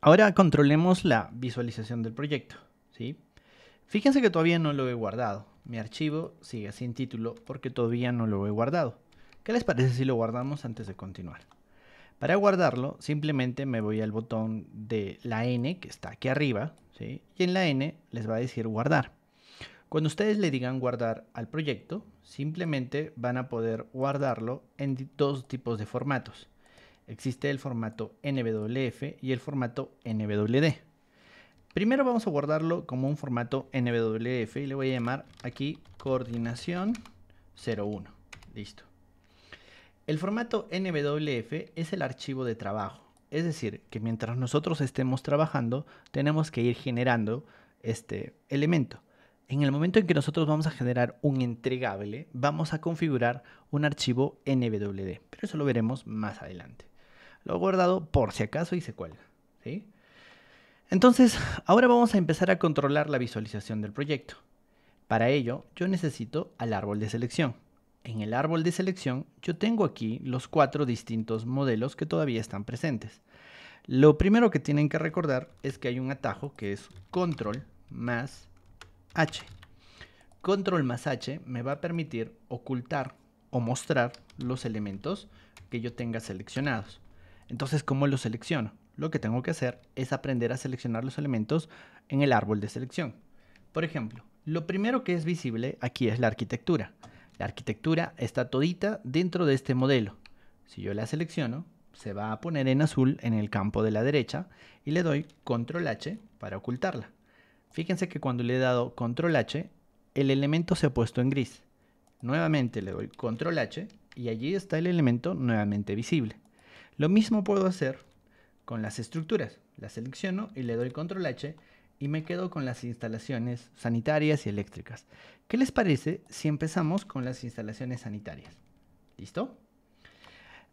Ahora controlemos la visualización del proyecto. Fíjense que todavía no lo he guardado. Mi archivo sigue sin título porque todavía no lo he guardado. ¿Qué les parece si lo guardamos antes de continuar? Para guardarlo, simplemente me voy al botón de la N que está aquí arriba, y en la N les va a decir guardar. Cuando ustedes le digan guardar al proyecto, simplemente van a poder guardarlo en dos tipos de formatos. Existe el formato NWF y el formato NWD. Primero vamos a guardarlo como un formato NWF y le voy a llamar aquí coordinación 01. Listo. El formato NWF es el archivo de trabajo. Es decir, que mientras nosotros estemos trabajando, tenemos que ir generando este elemento. En el momento en que nosotros vamos a generar un entregable, vamos a configurar un archivo NWD, pero eso lo veremos más adelante. Lo he guardado por si acaso y se cuelga. ¿sí? Entonces, ahora vamos a empezar a controlar la visualización del proyecto. Para ello, yo necesito al árbol de selección. En el árbol de selección, yo tengo aquí los cuatro distintos modelos que todavía están presentes. Lo primero que tienen que recordar es que hay un atajo que es control más H. Control más H me va a permitir ocultar o mostrar los elementos que yo tenga seleccionados. Entonces, ¿cómo los selecciono? Lo que tengo que hacer es aprender a seleccionar los elementos en el árbol de selección. Por ejemplo, lo primero que es visible aquí es la arquitectura. La arquitectura está todita dentro de este modelo. Si yo la selecciono, se va a poner en azul en el campo de la derecha y le doy control H para ocultarla. Fíjense que cuando le he dado control H, el elemento se ha puesto en gris. Nuevamente le doy control H y allí está el elemento nuevamente visible. Lo mismo puedo hacer con las estructuras. Las selecciono y le doy control H y me quedo con las instalaciones sanitarias y eléctricas. ¿Qué les parece si empezamos con las instalaciones sanitarias? ¿Listo?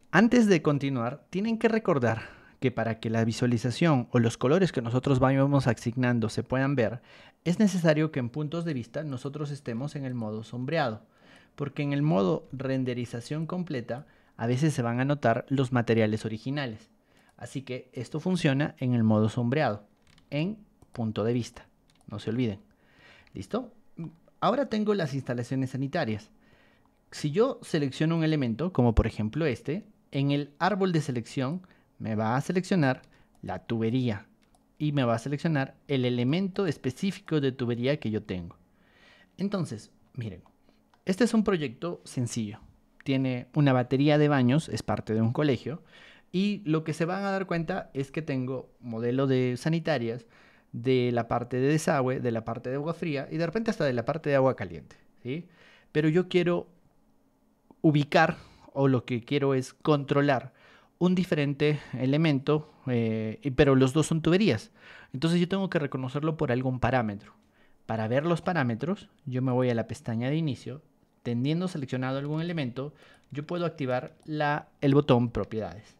Antes de continuar, tienen que recordar que para que la visualización o los colores que nosotros vayamos asignando se puedan ver, es necesario que en puntos de vista nosotros estemos en el modo sombreado, porque en el modo renderización completa a veces se van a notar los materiales originales. Así que esto funciona en el modo sombreado, en punto de vista. No se olviden. ¿Listo? Ahora tengo las instalaciones sanitarias. Si yo selecciono un elemento, como por ejemplo este, en el árbol de selección me va a seleccionar la tubería y me va a seleccionar el elemento específico de tubería que yo tengo. Entonces, miren, este es un proyecto sencillo. Tiene una batería de baños, es parte de un colegio, y lo que se van a dar cuenta es que tengo modelo de sanitarias de la parte de desagüe, de la parte de agua fría y de repente hasta de la parte de agua caliente. ¿sí? Pero yo quiero ubicar o lo que quiero es controlar un diferente elemento, eh, pero los dos son tuberías. Entonces yo tengo que reconocerlo por algún parámetro. Para ver los parámetros, yo me voy a la pestaña de inicio, teniendo seleccionado algún elemento, yo puedo activar la, el botón propiedades.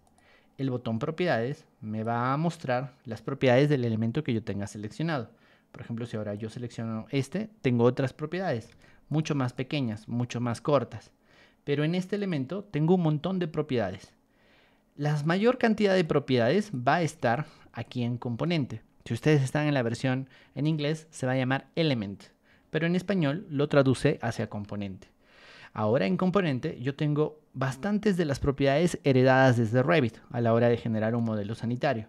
El botón propiedades me va a mostrar las propiedades del elemento que yo tenga seleccionado. Por ejemplo, si ahora yo selecciono este, tengo otras propiedades, mucho más pequeñas, mucho más cortas. Pero en este elemento tengo un montón de propiedades. La mayor cantidad de propiedades va a estar aquí en componente. Si ustedes están en la versión en inglés, se va a llamar element, pero en español lo traduce hacia componente. Ahora en componente yo tengo bastantes de las propiedades heredadas desde Revit a la hora de generar un modelo sanitario,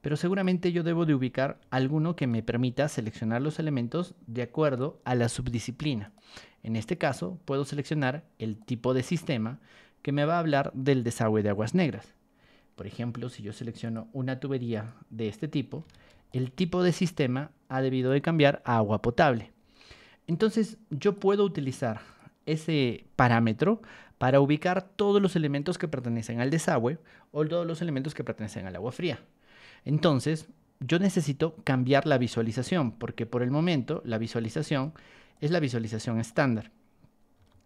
pero seguramente yo debo de ubicar alguno que me permita seleccionar los elementos de acuerdo a la subdisciplina. En este caso puedo seleccionar el tipo de sistema que me va a hablar del desagüe de aguas negras. Por ejemplo, si yo selecciono una tubería de este tipo, el tipo de sistema ha debido de cambiar a agua potable. Entonces yo puedo utilizar ese parámetro para ubicar todos los elementos que pertenecen al desagüe o todos los elementos que pertenecen al agua fría. Entonces yo necesito cambiar la visualización porque por el momento la visualización es la visualización estándar.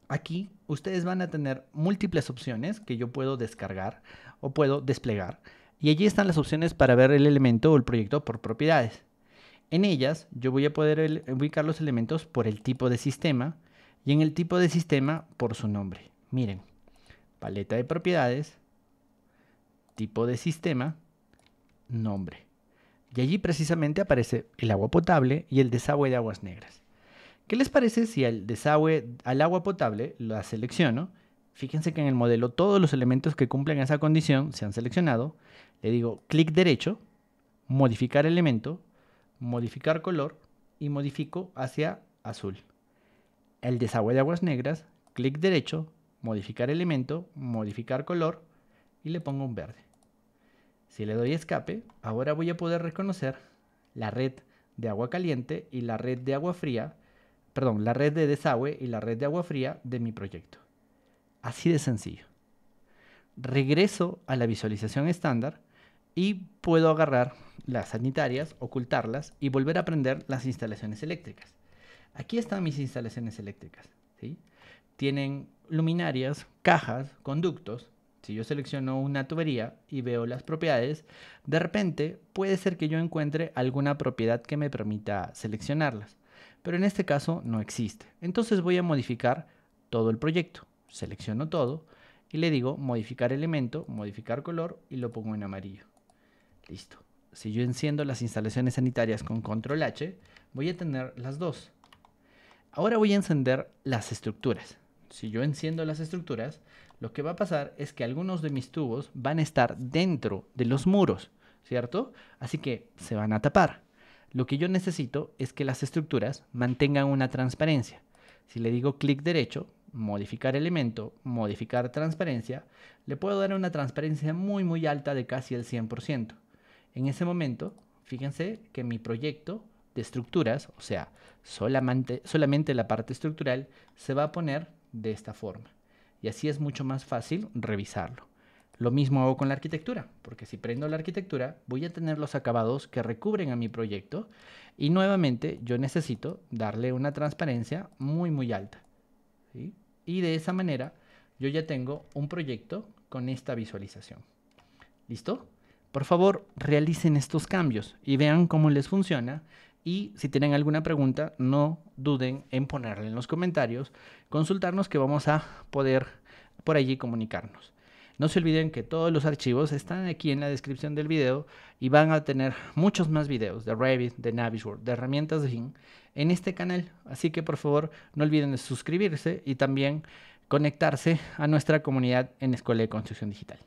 Aquí ustedes van a tener múltiples opciones que yo puedo descargar o puedo desplegar. Y allí están las opciones para ver el elemento o el proyecto por propiedades. En ellas yo voy a poder ubicar los elementos por el tipo de sistema y en el tipo de sistema por su nombre. Miren, paleta de propiedades, tipo de sistema, nombre. Y allí precisamente aparece el agua potable y el desagüe de aguas negras. ¿Qué les parece si al desagüe al agua potable la selecciono? Fíjense que en el modelo todos los elementos que cumplen esa condición se han seleccionado. Le digo clic derecho, modificar elemento, modificar color y modifico hacia azul. El desagüe de aguas negras, clic derecho, modificar elemento, modificar color y le pongo un verde. Si le doy escape, ahora voy a poder reconocer la red de agua caliente y la red de agua fría, perdón, la red de desagüe y la red de agua fría de mi proyecto. Así de sencillo. Regreso a la visualización estándar y puedo agarrar las sanitarias, ocultarlas y volver a prender las instalaciones eléctricas. Aquí están mis instalaciones eléctricas. ¿sí? Tienen luminarias, cajas, conductos. Si yo selecciono una tubería y veo las propiedades, de repente puede ser que yo encuentre alguna propiedad que me permita seleccionarlas. Pero en este caso no existe. Entonces voy a modificar todo el proyecto. Selecciono todo y le digo modificar elemento, modificar color y lo pongo en amarillo. Listo. Si yo enciendo las instalaciones sanitarias con control H, voy a tener las dos. Ahora voy a encender las estructuras. Si yo enciendo las estructuras, lo que va a pasar es que algunos de mis tubos van a estar dentro de los muros, ¿cierto? Así que se van a tapar. Lo que yo necesito es que las estructuras mantengan una transparencia. Si le digo clic derecho, modificar elemento, modificar transparencia, le puedo dar una transparencia muy muy alta de casi el 100%. En ese momento, fíjense que mi proyecto de estructuras, o sea, solamente, la parte estructural, se va a poner de esta forma. Y así es mucho más fácil revisarlo. Lo mismo hago con la arquitectura, porque si prendo la arquitectura voy a tener los acabados que recubren a mi proyecto y nuevamente yo necesito darle una transparencia muy muy alta. Y de esa manera yo ya tengo un proyecto con esta visualización. ¿Listo? Por favor, realicen estos cambios y vean cómo les funciona. Y si tienen alguna pregunta, no duden en ponerla en los comentarios, consultarnos que vamos a poder por allí comunicarnos. No se olviden que todos los archivos están aquí en la descripción del video y van a tener muchos más videos de Revit, de Navisworks, de herramientas de GIN en este canal. Así que por favor no olviden de suscribirse y también conectarse a nuestra comunidad en Escuela de Construcción Digital.